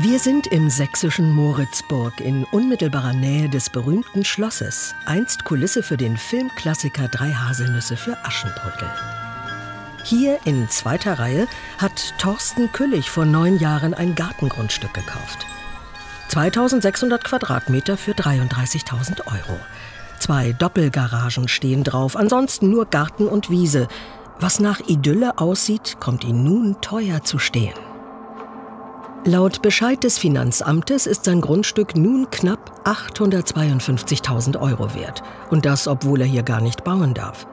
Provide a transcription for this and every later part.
Wir sind im sächsischen Moritzburg in unmittelbarer Nähe des berühmten Schlosses, einst Kulisse für den Filmklassiker Drei Haselnüsse für Aschenbrödel. Hier in zweiter Reihe hat Thorsten Küllig vor neun Jahren ein Gartengrundstück gekauft. 2600 Quadratmeter für 33.000 Euro. Zwei Doppelgaragen stehen drauf, ansonsten nur Garten und Wiese. Was nach Idylle aussieht, kommt ihm nun teuer zu stehen. Laut Bescheid des Finanzamtes ist sein Grundstück nun knapp 852.000 Euro wert. Und das, obwohl er hier gar nicht bauen darf.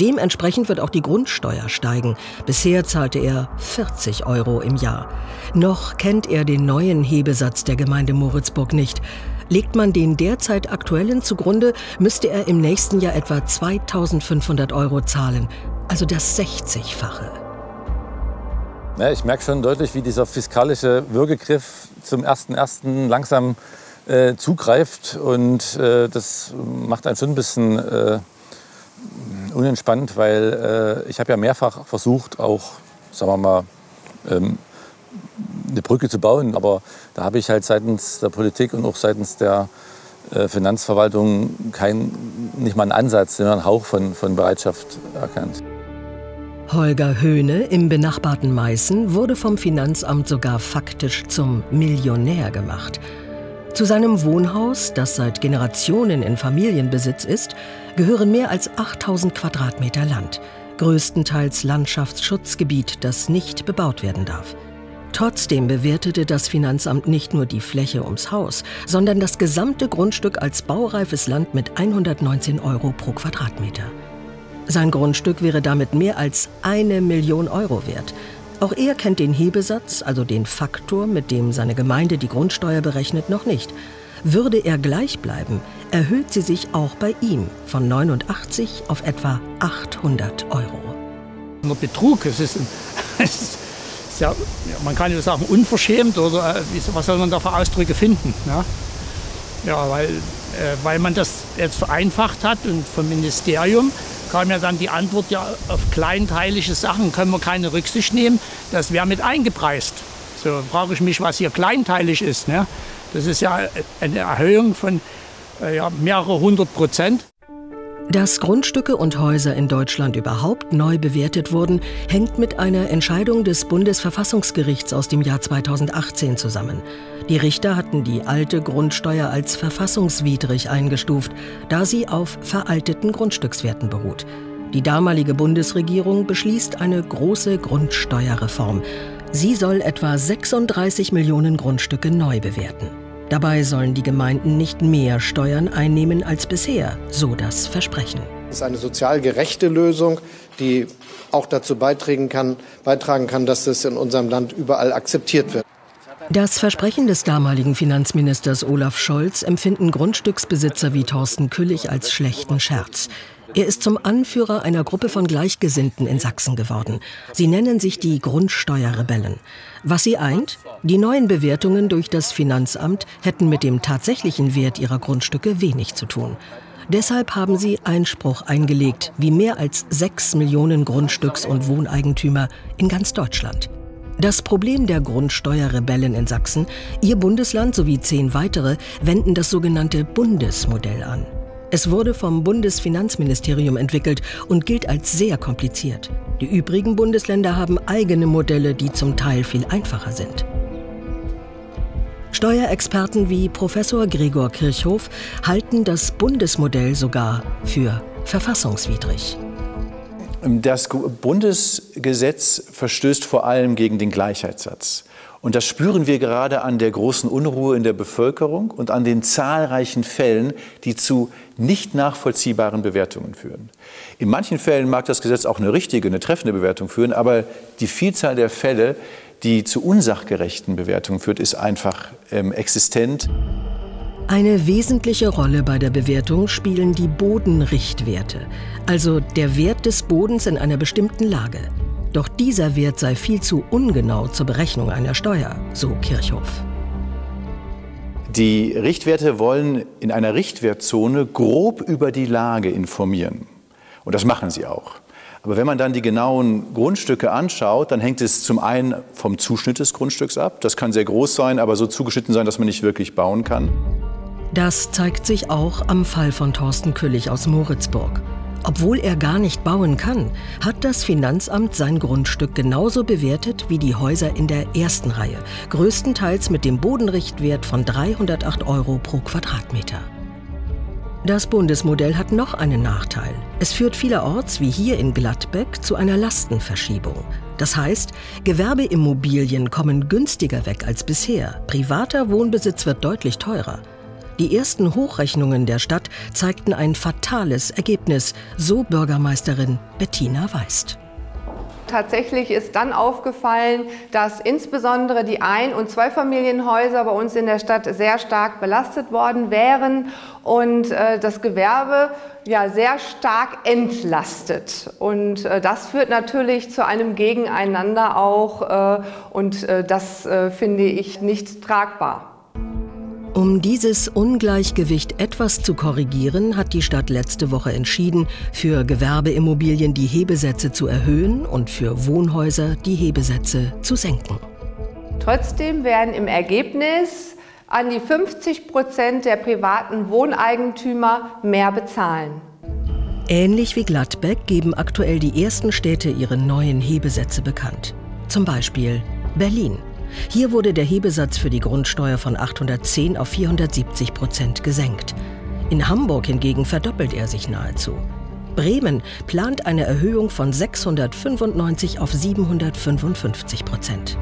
Dementsprechend wird auch die Grundsteuer steigen. Bisher zahlte er 40 Euro im Jahr. Noch kennt er den neuen Hebesatz der Gemeinde Moritzburg nicht. Legt man den derzeit aktuellen zugrunde, müsste er im nächsten Jahr etwa 2500 Euro zahlen, also das 60-fache. Ja, ich merke schon deutlich, wie dieser fiskalische Würgegriff zum 1.1. langsam äh, zugreift. Und äh, das macht einen schon ein bisschen äh, unentspannt, weil äh, ich habe ja mehrfach versucht, auch, sagen wir mal, ähm, eine Brücke zu bauen. Aber da habe ich halt seitens der Politik und auch seitens der äh, Finanzverwaltung kein, nicht mal einen Ansatz, sondern einen Hauch von, von Bereitschaft erkannt. Holger Höhne im benachbarten Meißen wurde vom Finanzamt sogar faktisch zum Millionär gemacht. Zu seinem Wohnhaus, das seit Generationen in Familienbesitz ist, gehören mehr als 8000 Quadratmeter Land, größtenteils Landschaftsschutzgebiet, das nicht bebaut werden darf. Trotzdem bewertete das Finanzamt nicht nur die Fläche ums Haus, sondern das gesamte Grundstück als baureifes Land mit 119 Euro pro Quadratmeter. Sein Grundstück wäre damit mehr als eine Million Euro wert. Auch er kennt den Hebesatz, also den Faktor, mit dem seine Gemeinde die Grundsteuer berechnet, noch nicht. Würde er gleich bleiben, erhöht sie sich auch bei ihm von 89 auf etwa 800 Euro. Nur Betrug, es ist, es ist ja, man kann ja sagen, unverschämt oder äh, was soll man da für Ausdrücke finden? Ja, ja weil, äh, weil man das jetzt vereinfacht hat und vom Ministerium kam ja dann die Antwort, ja, auf kleinteilige Sachen können wir keine Rücksicht nehmen. Das wäre mit eingepreist. So frage ich mich, was hier kleinteilig ist. Ne? Das ist ja eine Erhöhung von äh, ja, mehrere hundert Prozent. Dass Grundstücke und Häuser in Deutschland überhaupt neu bewertet wurden, hängt mit einer Entscheidung des Bundesverfassungsgerichts aus dem Jahr 2018 zusammen. Die Richter hatten die alte Grundsteuer als verfassungswidrig eingestuft, da sie auf veralteten Grundstückswerten beruht. Die damalige Bundesregierung beschließt eine große Grundsteuerreform. Sie soll etwa 36 Millionen Grundstücke neu bewerten. Dabei sollen die Gemeinden nicht mehr Steuern einnehmen als bisher, so das Versprechen. Es ist eine sozial gerechte Lösung, die auch dazu beitragen kann, beitragen kann, dass das in unserem Land überall akzeptiert wird. Das Versprechen des damaligen Finanzministers Olaf Scholz empfinden Grundstücksbesitzer wie Thorsten Küllig als schlechten Scherz. Er ist zum Anführer einer Gruppe von Gleichgesinnten in Sachsen geworden. Sie nennen sich die Grundsteuerrebellen. Was sie eint? Die neuen Bewertungen durch das Finanzamt hätten mit dem tatsächlichen Wert ihrer Grundstücke wenig zu tun. Deshalb haben sie Einspruch eingelegt, wie mehr als sechs Millionen Grundstücks- und Wohneigentümer in ganz Deutschland. Das Problem der Grundsteuerrebellen in Sachsen, ihr Bundesland sowie zehn weitere wenden das sogenannte Bundesmodell an. Es wurde vom Bundesfinanzministerium entwickelt und gilt als sehr kompliziert. Die übrigen Bundesländer haben eigene Modelle, die zum Teil viel einfacher sind. Steuerexperten wie Professor Gregor Kirchhoff halten das Bundesmodell sogar für verfassungswidrig. Das Bundesgesetz verstößt vor allem gegen den Gleichheitssatz. Und das spüren wir gerade an der großen Unruhe in der Bevölkerung und an den zahlreichen Fällen, die zu nicht nachvollziehbaren Bewertungen führen. In manchen Fällen mag das Gesetz auch eine richtige, eine treffende Bewertung führen, aber die Vielzahl der Fälle, die zu unsachgerechten Bewertungen führt, ist einfach ähm, existent. Eine wesentliche Rolle bei der Bewertung spielen die Bodenrichtwerte, also der Wert des Bodens in einer bestimmten Lage. Doch dieser Wert sei viel zu ungenau zur Berechnung einer Steuer, so Kirchhoff. Die Richtwerte wollen in einer Richtwertzone grob über die Lage informieren. Und das machen sie auch. Aber wenn man dann die genauen Grundstücke anschaut, dann hängt es zum einen vom Zuschnitt des Grundstücks ab. Das kann sehr groß sein, aber so zugeschnitten sein, dass man nicht wirklich bauen kann. Das zeigt sich auch am Fall von Thorsten Küllig aus Moritzburg. Obwohl er gar nicht bauen kann, hat das Finanzamt sein Grundstück genauso bewertet wie die Häuser in der ersten Reihe, größtenteils mit dem Bodenrichtwert von 308 Euro pro Quadratmeter. Das Bundesmodell hat noch einen Nachteil. Es führt vielerorts, wie hier in Gladbeck, zu einer Lastenverschiebung. Das heißt, Gewerbeimmobilien kommen günstiger weg als bisher. Privater Wohnbesitz wird deutlich teurer. Die ersten Hochrechnungen der Stadt zeigten ein fatales Ergebnis, so Bürgermeisterin Bettina Weist. Tatsächlich ist dann aufgefallen, dass insbesondere die Ein- und Zweifamilienhäuser bei uns in der Stadt sehr stark belastet worden wären und äh, das Gewerbe ja sehr stark entlastet. Und äh, das führt natürlich zu einem Gegeneinander auch äh, und äh, das äh, finde ich nicht tragbar. Um dieses Ungleichgewicht etwas zu korrigieren, hat die Stadt letzte Woche entschieden, für Gewerbeimmobilien die Hebesätze zu erhöhen und für Wohnhäuser die Hebesätze zu senken. Trotzdem werden im Ergebnis an die 50 Prozent der privaten Wohneigentümer mehr bezahlen. Ähnlich wie Gladbeck geben aktuell die ersten Städte ihre neuen Hebesätze bekannt. Zum Beispiel Berlin. Hier wurde der Hebesatz für die Grundsteuer von 810 auf 470 Prozent gesenkt. In Hamburg hingegen verdoppelt er sich nahezu. Bremen plant eine Erhöhung von 695 auf 755 Prozent.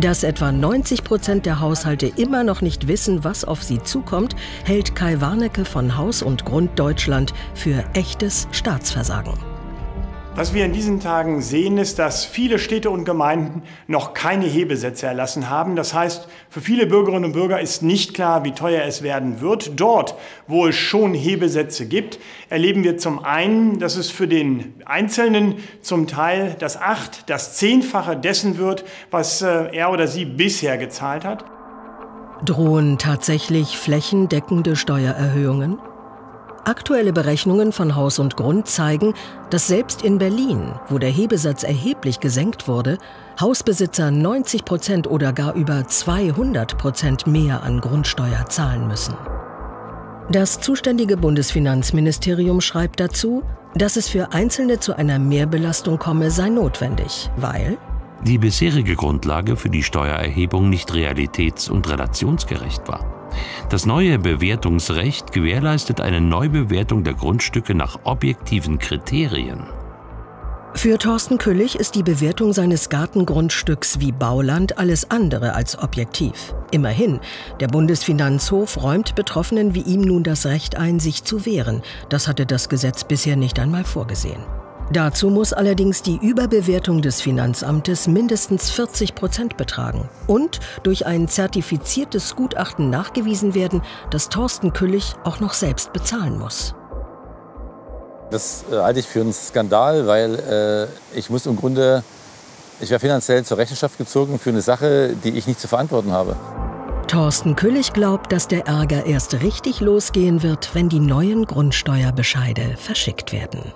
Dass etwa 90 Prozent der Haushalte immer noch nicht wissen, was auf sie zukommt, hält Kai Warnecke von Haus und Grund Deutschland für echtes Staatsversagen. Was wir in diesen Tagen sehen, ist, dass viele Städte und Gemeinden noch keine Hebesätze erlassen haben. Das heißt, für viele Bürgerinnen und Bürger ist nicht klar, wie teuer es werden wird. Dort, wo es schon Hebesätze gibt, erleben wir zum einen, dass es für den Einzelnen zum Teil das Acht-, das Zehnfache dessen wird, was äh, er oder sie bisher gezahlt hat. Drohen tatsächlich flächendeckende Steuererhöhungen? Aktuelle Berechnungen von Haus und Grund zeigen, dass selbst in Berlin, wo der Hebesatz erheblich gesenkt wurde, Hausbesitzer 90 Prozent oder gar über 200 Prozent mehr an Grundsteuer zahlen müssen. Das zuständige Bundesfinanzministerium schreibt dazu, dass es für Einzelne zu einer Mehrbelastung komme, sei notwendig, weil die bisherige Grundlage für die Steuererhebung nicht realitäts- und relationsgerecht war. Das neue Bewertungsrecht gewährleistet eine Neubewertung der Grundstücke nach objektiven Kriterien. Für Thorsten Küllig ist die Bewertung seines Gartengrundstücks wie Bauland alles andere als objektiv. Immerhin, der Bundesfinanzhof räumt Betroffenen wie ihm nun das Recht ein, sich zu wehren. Das hatte das Gesetz bisher nicht einmal vorgesehen. Dazu muss allerdings die Überbewertung des Finanzamtes mindestens 40 Prozent betragen und durch ein zertifiziertes Gutachten nachgewiesen werden, das Thorsten Küllig auch noch selbst bezahlen muss. Das äh, halte ich für einen Skandal, weil äh, ich muss im Grunde, ich wäre finanziell zur Rechenschaft gezogen für eine Sache, die ich nicht zu verantworten habe. Thorsten Küllig glaubt, dass der Ärger erst richtig losgehen wird, wenn die neuen Grundsteuerbescheide verschickt werden.